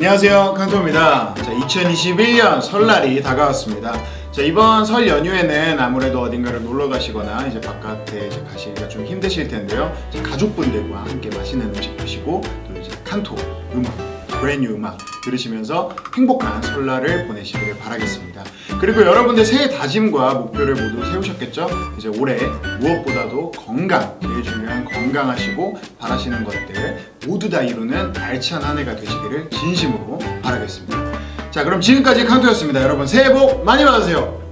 안녕하세요 칸토입니다. 자 2021년 설날이 다가왔습니다. 자 이번 설 연휴에는 아무래도 어딘가를 놀러 가시거나 이제 바깥에 이제 가시기가 좀 힘드실 텐데요. 자, 가족분들과 함께 맛있는 음식 드시고 또 이제 칸토 음악 브랜뉴 음악 들으시면서 행복한 설날을 보내시길 바라겠습니다. 그리고 여러분들 새해 다짐과 목표를 모두 세우셨겠죠? 이제 올해 무엇보다도 건강 제일 중요한 건강하시고 바라시는 것들 모두 다 이루는 알찬 한 해가 되시기를 진심으로 바라겠습니다. 자 그럼 지금까지 칸토였습니다. 여러분 새해 복 많이 받으세요